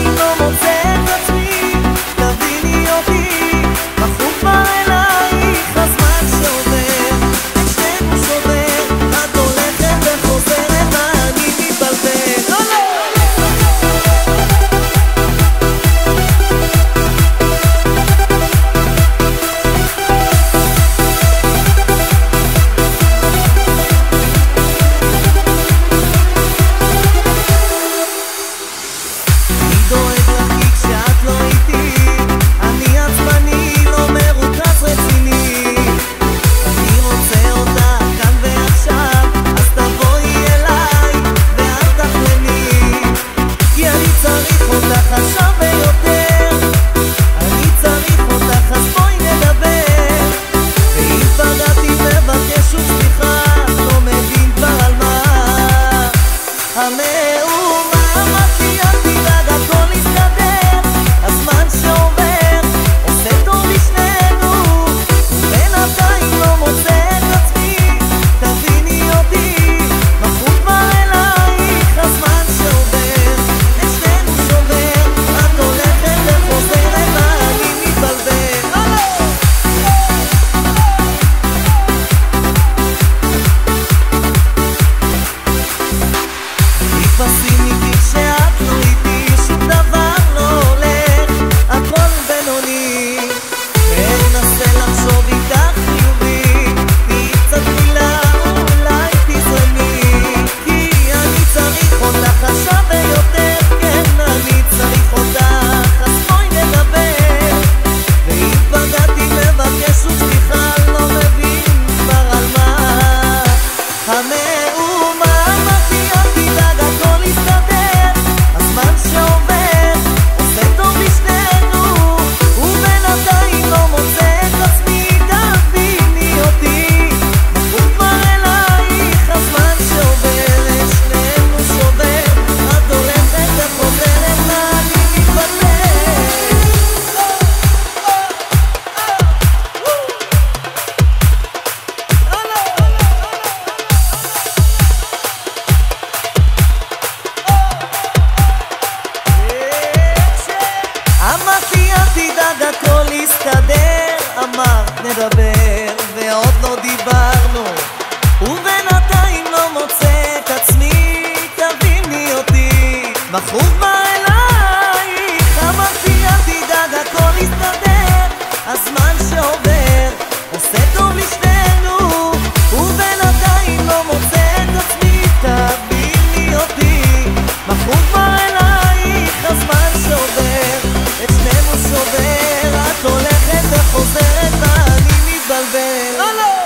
ainda não sei לדבר ועוד לא דיברנו. ובינתיים לא מוצא את עצמי תביני אותי. בחור בא אלייך אמרתי אל תדאג הכל יסתדר. הזמן שעובר עושה טוב לשנינו. ובינתיים לא מוצא את עצמי תביני אותי. בחור בא Alô!